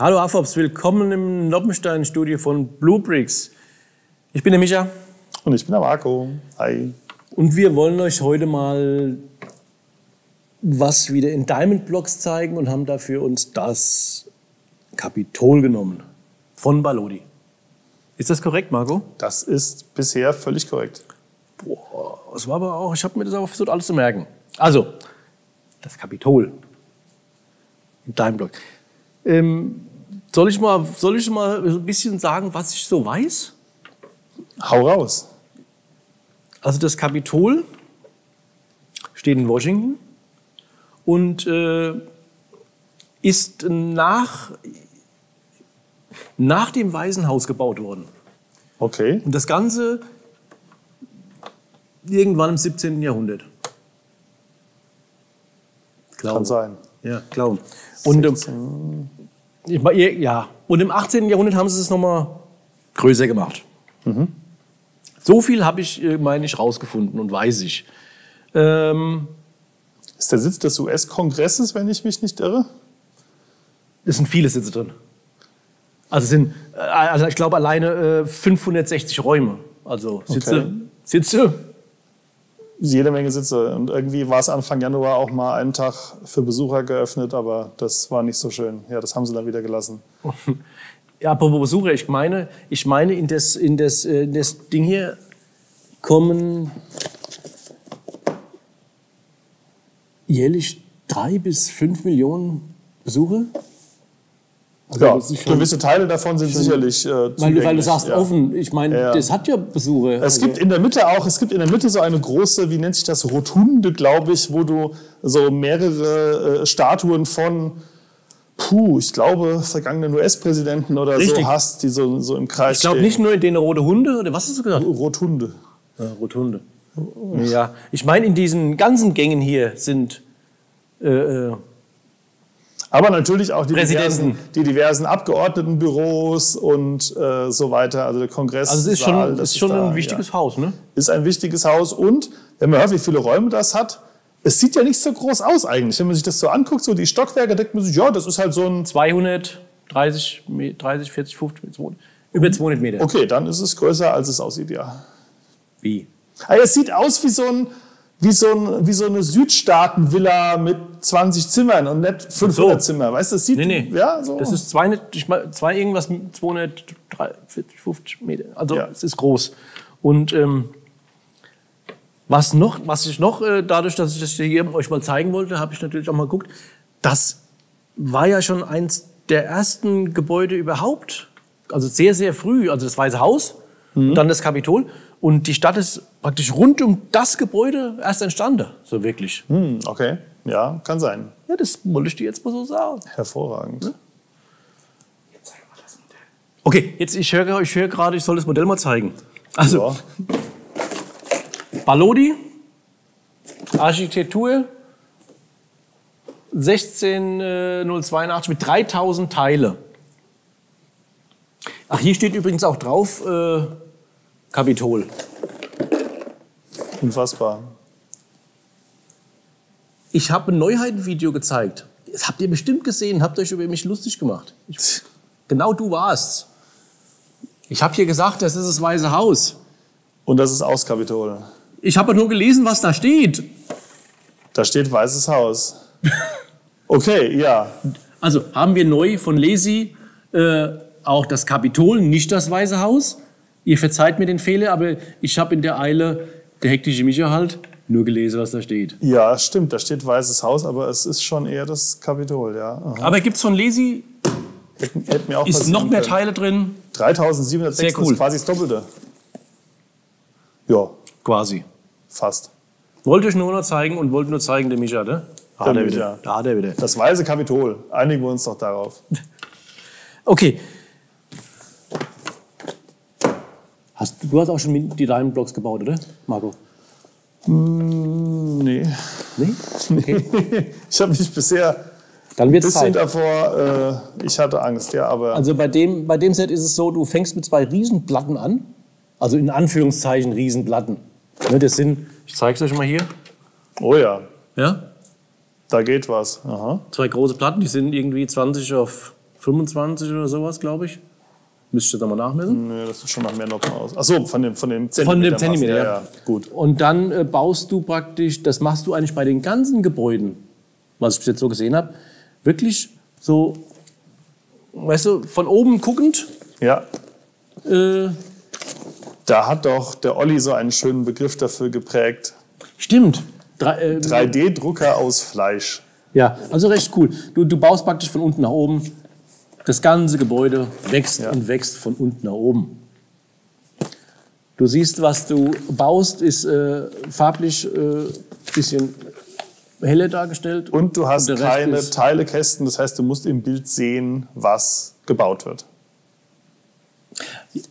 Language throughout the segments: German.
Hallo Afobs, willkommen im Noppenstein-Studio von Blue Bricks. Ich bin der Micha Und ich bin der Marco. Hi. und wir wollen euch heute mal was wieder in Diamond Blocks zeigen und haben dafür uns das Kapitol genommen von Balodi. Ist das korrekt, Marco? Das ist bisher völlig korrekt. Boah, das war aber auch, ich habe mir das aber versucht alles zu merken. Also, das Kapitol in Diamond Blocks. Ähm, soll, ich mal, soll ich mal ein bisschen sagen, was ich so weiß? Hau raus. Also das Kapitol steht in Washington und äh, ist nach, nach dem Weißen Haus gebaut worden. Okay. Und das Ganze irgendwann im 17. Jahrhundert. Kann sein. Ja, glauben. Und, ähm, ich, mein, ja. und im 18. Jahrhundert haben sie es nochmal größer gemacht. So viel habe ich, äh, meine ich, rausgefunden und weiß ich. Ähm, Ist der Sitz des US-Kongresses, wenn ich mich nicht irre? es sind viele Sitze drin. Also sind, äh, also ich glaube alleine äh, 560 Räume. Also Sitze, Okay. Sitze. Jede Menge Sitze. Und irgendwie war es Anfang Januar auch mal einen Tag für Besucher geöffnet, aber das war nicht so schön. Ja, das haben sie dann wieder gelassen. Ja, apropos Besucher, ich meine, ich meine in das, in das, äh, in das Ding hier kommen jährlich drei bis fünf Millionen Besucher. Also Ja, schon- gewisse Teile davon sind sicherlich äh, Weil, weil du sagst ja. offen, ich meine, Ja. das hat ja Besucher. Es Also- gibt in der Mitte auch, es gibt in der Mitte so eine große, wie nennt sich das, Rotunde, glaube ich, wo du so mehrere äh, Statuen von, puh, ich glaube, vergangenen US-Präsidenten oder Richtig. so hast, die so, so im Kreis ich glaube nicht nur in den rote Hunde, oder was hast du gesagt? Rotunde. Ja, Rotunde. Ja, ich meine, in diesen ganzen Gängen hier sind äh, äh, Aber natürlich auch die diversen, die diversen Abgeordnetenbüros und äh, so weiter. Also der Kongress. also es ist schon, ist schon ein wichtiges Haus, ne? ist ein wichtiges Haus. Und wenn man hört, wie viele Räume das hat, es sieht ja nicht so groß aus eigentlich. Wenn man sich das so anguckt, so die Stockwerke, denkt man sich, ja, das ist halt so ein 230, Me- 30, 40, 50, 200, über 200 Meter. Okay, dann ist es größer, als es aussieht, ja. Wie? Aber es sieht aus wie so, ein, wie so, ein, wie so eine Südstaaten-Villa mit 20 Zimmern und nicht 500 so. Zimmer. Weißt du, das sieht, Nee, nee. ja, so. Das ist 200, ich mein, zwei irgendwas, 240, 50 Meter. Also Ja. es ist groß. Und ähm, was noch, was ich noch, äh, dadurch, dass ich das hier euch mal zeigen wollte, habe ich natürlich auch mal geguckt. Das war ja schon eins der ersten Gebäude überhaupt. Also sehr, sehr früh. Also das Weiße Haus, Mhm. dann das Kapitol. Und die Stadt ist praktisch rund um das Gebäude erst entstanden. So wirklich. Hm, okay, ja, kann sein. Ja, das wollte ich dir jetzt mal so sagen. Hervorragend. Okay, jetzt ich höre ich höre gerade, ich soll das Modell mal zeigen. Also Ja. Balodi, Architektur 16082 mit 3000 Teile. Ach, hier steht übrigens auch drauf äh, Kapitol. Unfassbar. Ich habe ein Neuheitenvideo gezeigt. Das habt ihr bestimmt gesehen, habt euch über mich lustig gemacht. Ich, genau du warst. Ich habe hier gesagt, das ist das Weiße Haus. Und das ist aus Kapitol. Ich habe nur gelesen, was da steht. Da steht Weißes Haus. Okay, ja. Also haben wir neu von Lesi äh, auch das Kapitol, nicht das Weiße Haus. Ihr verzeiht mir den Fehler, aber ich habe in der Eile, der hektische Micha halt, nur gelesen, was da steht. Ja, stimmt, da steht Weißes Haus, aber es ist schon eher das Kapitol, ja. Aha. Aber gibt's von Lesi, hätten mir auch ist noch mehr. Teile drin? 3706 Sehr cool. ist quasi das Doppelte. Ja, Quasi. fast. Wollte ich nur noch zeigen und wollte nur zeigen, der Micha, ne? Da hat Der er Micha. wieder. Da hat er wieder. Das weiße Kapitol. Einigen wir uns doch darauf. Okay. Hast, du hast auch schon die Diamond Blocks gebaut, oder, Marco? Nee. Nee? Okay. Ich habe mich bisher Dann ein wird's bisschen Zeit. davor, äh, ich hatte Angst, ja, aber Also bei dem, bei dem Set ist es so, du fängst mit zwei Riesenplatten an. Also in Anführungszeichen Riesenplatten. Ne, das sind, ich zeige es euch mal hier. oh ja, Ja? da geht was. Aha. Zwei große Platten, die sind irgendwie 20 auf 25 oder sowas, glaube ich. Müsste ich das nochmal nachmessen. Nö, das ist schon nach mehr Noppen aus. Achso, von dem, von dem Zentimeter. Von dem. Zentimeter, ja. ja. Gut. Und dann äh, baust du praktisch, das machst du eigentlich bei den ganzen Gebäuden, was ich bis jetzt so gesehen habe, wirklich so, weißt du, von oben guckend. Ja. Äh, Da hat doch der Olli so einen schönen Begriff dafür geprägt. stimmt. Äh, 3D-Drucker aus Fleisch. Ja, also recht cool. Du, du baust praktisch von unten nach oben. Das ganze Gebäude wächst Ja. und wächst von unten nach oben. Du siehst, was du baust, ist äh, farblich ein äh, bisschen heller dargestellt. Und du hast Rest keine Teilekästen, das heißt, du musst im Bild sehen, was gebaut wird.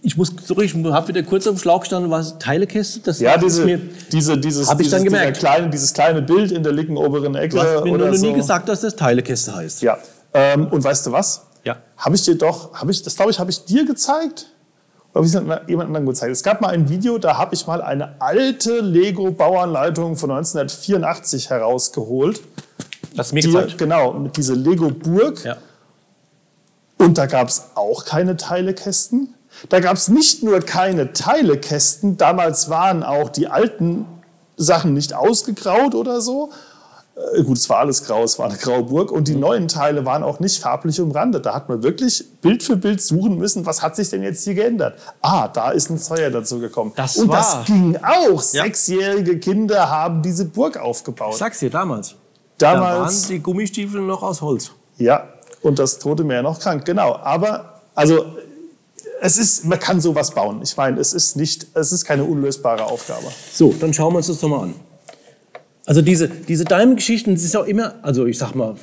Ich muss zurück, ich habe wieder kurz auf dem Schlauch gestanden, was Teilekäste, das Ja, diese, mir, diese, dieses, dieses, gemerkt. kleine, dieses kleine Bild in der linken oberen Ecke. du hast mir oder noch so. nie gesagt, dass das Teilekäste heißt. Ja. Ähm, und weißt du was? Ja. Habe ich dir doch, habe ich, das glaube ich, habe ich dir gezeigt? Oder habe ich es jemand anderem gezeigt? Es gab mal ein Video, da habe ich mal eine alte Lego-Bauanleitung von 1984 herausgeholt. Das mir Die, gezeigt. genau, mit dieser Lego-Burg. Ja. Und da gab es auch keine Teilekästen. Da gab es nicht nur keine Teilekästen, damals waren auch die alten Sachen nicht ausgegraut oder so. Äh, gut, es war alles grau, es war eine graue Burg. Und die Mhm. neuen Teile waren auch nicht farblich umrandet. Da hat man wirklich Bild für Bild suchen müssen, was hat sich denn jetzt hier geändert? Ah, da ist ein Zweier dazu gekommen. Das Und war- das ging auch. Ja. Sechsjährige Kinder haben diese Burg aufgebaut. Ich sag's dir, damals. Da Damals waren die Gummistiefel noch aus Holz. Ja, und das Tote Meer noch krank, genau. Aber, also, es ist, man kann sowas bauen. Ich meine, es ist nicht, es ist keine unlösbare Aufgabe. So, dann schauen wir uns das doch mal an. Also diese, diese Diamond-Geschichten, das ist auch immer, also ich sag mal,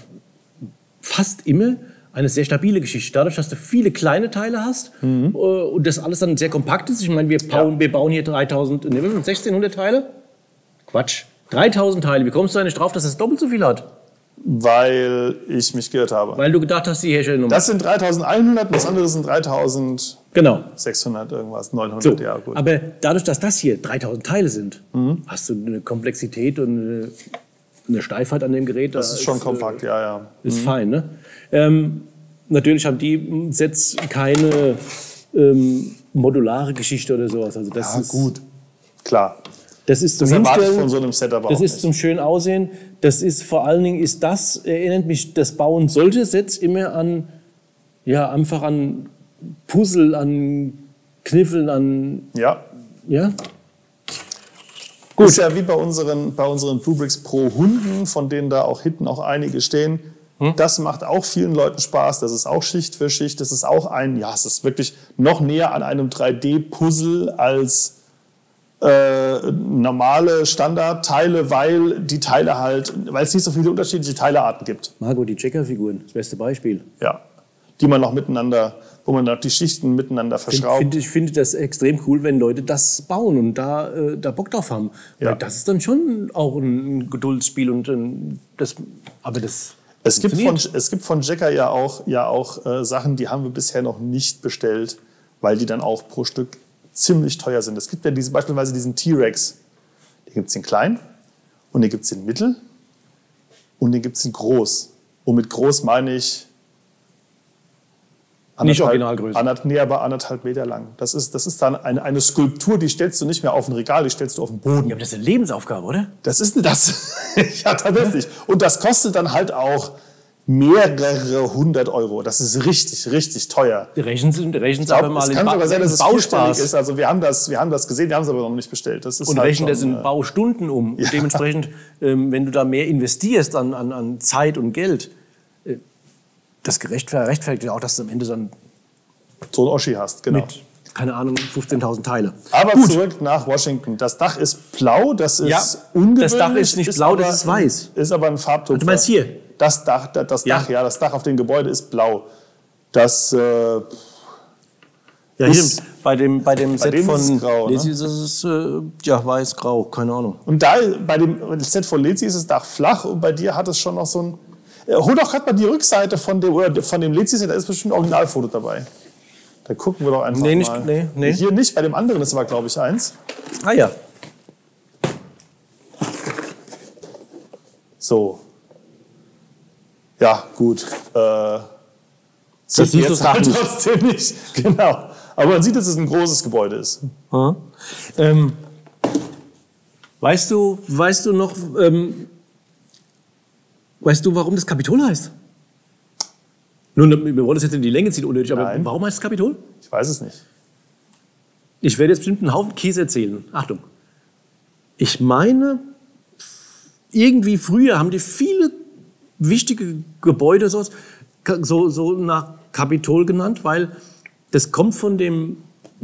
fast immer eine sehr stabile Geschichte. Dadurch, dass du viele kleine Teile hast äh, und das alles dann sehr kompakt ist. Ich meine, wir bauen, wir bauen hier 3000, ne, wie viel? 1600 Teile? Quatsch. 3000 Teile. Wie kommst du eigentlich drauf, dass das doppelt so viel hat? Weil ich mich geirrt habe. Weil du gedacht hast, die Herstellernummer. Das sind 3100 und das andere sind 3600 genau. irgendwas, 900, So, ja gut. aber dadurch, dass das hier 3000 Teile sind, hast du eine Komplexität und eine, eine Steifheit an dem Gerät. das ist schon kompakt, ja, ja. Ist fein, ne? Ähm, natürlich haben die Sets keine ähm, modulare Geschichte oder sowas. Also das Ja, ist gut, klar. Das ist zum Das Hinstellen. von so einem Setup auch Das ist nicht. zum schön Aussehen. Das ist vor allen Dingen ist das erinnert mich das Bauen solcher Sets immer an ja einfach an Puzzle, an Kniffeln, an Ja, ja Gut. Ist ja wie bei unseren, bei unseren Bluebricks Pro Hunden, von denen da auch hinten auch einige stehen. Hm? Das macht auch vielen Leuten Spaß. Das ist auch Schicht für Schicht. Das ist auch ein, ja, es ist wirklich noch näher an einem 3D-Puzzle als äh, normale Standardteile, weil die Teile halt, weil es nicht so viele unterschiedliche Teilearten gibt. Margot, die Checker-Figuren, das beste Beispiel. Ja. Die man noch miteinander, wo man noch die Schichten miteinander verschraubt. finde ich finde das extrem cool, wenn Leute das bauen und da, äh, da Bock drauf haben. Ja. Weil das ist dann schon auch ein Geduldsspiel und ein, das, aber das Es gibt, von, es gibt von Jacker ja auch, ja auch äh, Sachen, die haben wir bisher noch nicht bestellt, weil die dann auch pro Stück ziemlich teuer sind. Es gibt ja diese, beispielsweise diesen T-Rex. Den gibt es in klein und den gibt es in mittel und den gibt es in groß. Und mit groß meine ich Nicht Originalgröße. Anderth, nee, aber anderthalb Meter lang. Das ist, das ist dann eine, eine Skulptur, die stellst du nicht mehr auf ein Regal, die stellst du auf den Boden. Ja, aber das ist eine Lebensaufgabe, oder? Das ist das. ja, tatsächlich. Und das kostet dann halt auch mehrere hundert Euro. Das ist richtig, richtig teuer. Rechnen Sie, rechnen Sie aber glaube, mal es in kann sogar sein, dass es Bauspaß. vierstellig ist. Also wir haben das, wir haben das gesehen, wir haben es aber noch nicht bestellt. Das ist und halt rechnen das in äh, Baustunden um. Und dementsprechend, ähm, wenn du da mehr investierst an, an, an Zeit und Geld, das gerecht, rechtfertigt ja auch, dass du am Ende dann so ein Oschi hast. Genau. mit, keine Ahnung, 15.000 Teile. Aber zurück nach Washington. Das Dach ist blau, das ist Ja, ungewöhnlich. das Dach ist nicht blau, das aber- ist weiß. Ist aber ein Farbtupfer. Du meinst hier? Das Dach, das, das Ja. Dach, ja, das Dach auf dem Gebäude ist blau. Das, äh, Ja, Ist- bei dem, bei dem Set dem von ist es grau, ne? Lesi ist es äh, ja, weiß-grau, keine Ahnung. Und da bei dem Set von Lezi ist das Dach flach und bei dir hat es schon noch so ein. Äh, Hol doch gerade mal die Rückseite von dem, oder von dem Lezi-Set, da ist bestimmt ein Originalfoto dabei. Da gucken wir doch einfach Nee, nicht- mal. nee, nee. Hier nicht, bei dem anderen ist aber, glaube ich, eins. Ah ja. So. Ja, gut. Äh, Sieht siehst du jetzt das halt nicht. trotzdem nicht. Genau. Aber man sieht, dass es ein großes Gebäude ist. Ja. Ähm, weißt du, weißt du noch, ähm, weißt du, warum das Kapitol heißt? Nun, wir wollen das jetzt in die Länge ziehen, unnötig, aber Nein. warum heißt es Kapitol? Ich weiß es nicht. Ich werde jetzt bestimmt einen Haufen Käse erzählen. Achtung. Ich meine, irgendwie früher haben die viele wichtige Gebäude so, so, so nach Kapitol genannt, weil das kommt von, dem,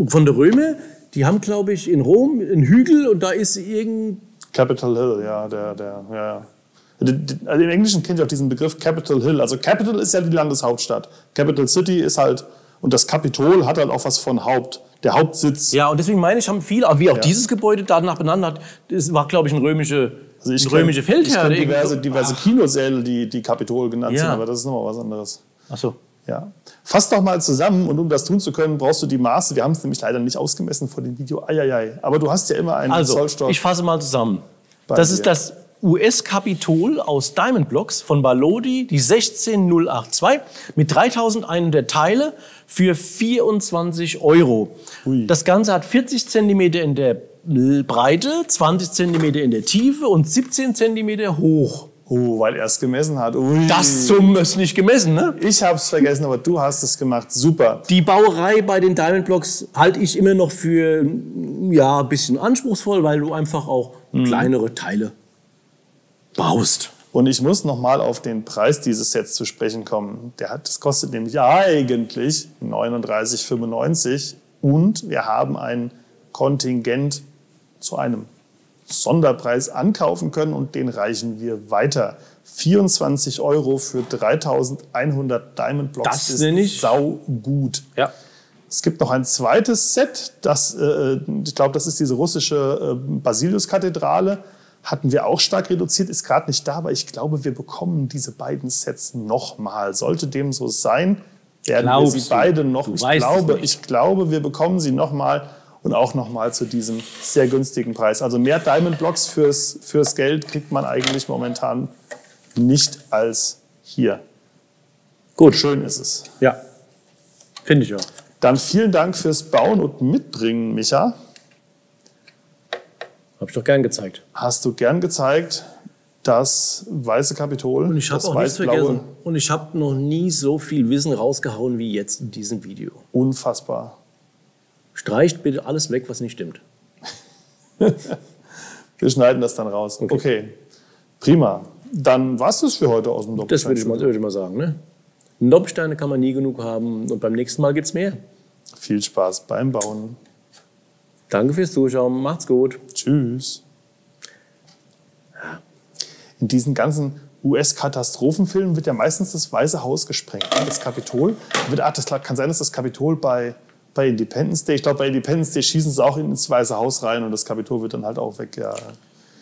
von der Römer. Die haben, glaube ich, in Rom einen Hügel und da ist irgend Capitol Hill, ja, der, der, ja. Also Im Englischen kennt ihr auch diesen Begriff Capitol Hill. Also Capital ist ja die Landeshauptstadt. Capital City ist halt, und das Kapitol hat halt auch was von Haupt, der Hauptsitz. Ja, und deswegen meine ich, haben viele, wie auch Ja. dieses Gebäude danach benannt hat, das war, glaube ich, ein römische, Also ich ein römische kenn- Feldherr. Ich diverse, diverse Kinosäle, die, die Kapitol genannt sind, Ja. aber das ist nochmal was anderes. Ach so. Ja. Fass doch mal zusammen und um das tun zu können, brauchst du die Maße. Wir haben es nämlich leider nicht ausgemessen vor dem Video. Eieiei. Aber du hast ja immer einen Also, Zollstock. ich fasse mal zusammen. Das dir. ist das US-Kapitol aus Diamond Blocks von Balodi, die 16082 mit 3100 Teile für 24 Euro. Ui. Das Ganze hat 40 Zentimeter in der Breite, 20 Zentimeter in der Tiefe und 17 Zentimeter hoch. oh, weil er es gemessen hat. Ui. Das zum ist nicht gemessen, ne? ich habe es vergessen, aber du hast es gemacht. Super. Die Bauerei bei den Diamond Blocks halte ich immer noch für ja, ein bisschen anspruchsvoll, weil du einfach auch kleinere Teile baust. Und ich muss nochmal auf den Preis dieses Sets zu sprechen kommen. Der hat, das kostet nämlich eigentlich 39,95 und wir haben ein Kontingent zu einem Sonderpreis ankaufen können und den reichen wir weiter. 24 Euro für 3100 Diamond Blocks Das ist ich- sau gut. Ja. Es gibt noch ein zweites Set, das, äh, ich glaube, das ist diese russische äh, Basiliuskathedrale. Hatten wir auch stark reduziert, ist gerade nicht da, aber ich glaube, wir bekommen diese beiden Sets nochmal. Sollte dem so sein, werden Glaubst wir sie du? beide noch. Du Ich glaube, ich glaube, wir bekommen sie nochmal und auch nochmal zu diesem sehr günstigen Preis. Also mehr Diamond Blocks fürs, fürs Geld kriegt man eigentlich momentan nicht als hier. Gut. Schön ist es. Ja. Finde ich auch. Dann vielen Dank fürs Bauen und Mitbringen, Micha. Habe ich doch gern gezeigt. Hast du gern gezeigt, das weiße Kapitol. Und ich habe auch nichts vergessen. Und ich habe noch nie so viel Wissen rausgehauen wie jetzt in diesem Video. Unfassbar. Streicht bitte alles weg, was nicht stimmt. Wir schneiden das dann raus. Okay. Prima. Dann war es das für heute aus dem Doppelstein. Das würde ich, mal- würde ich mal sagen. Ne? Nobelsteine kann man nie genug haben und beim nächsten Mal gibt es mehr. Viel Spaß beim Bauen. Danke fürs Zuschauen. Macht's gut. Tschüss. In diesen ganzen US-Katastrophenfilmen wird ja meistens das Weiße Haus gesprengt. Das Kapitol. Wird, ah, das kann sein, dass das Kapitol bei, bei Independence Day, ich glaube, bei Independence Day schießen sie auch ins Weiße Haus rein und das Kapitol wird dann halt auch weg. Ja.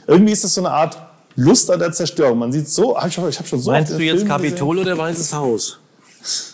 Irgendwie ist das so eine Art Lust an der Zerstörung. Man sieht so, ich, habe schon so Meinst du jetzt Filmen Kapitol oder Weißes Haus? Gesehen,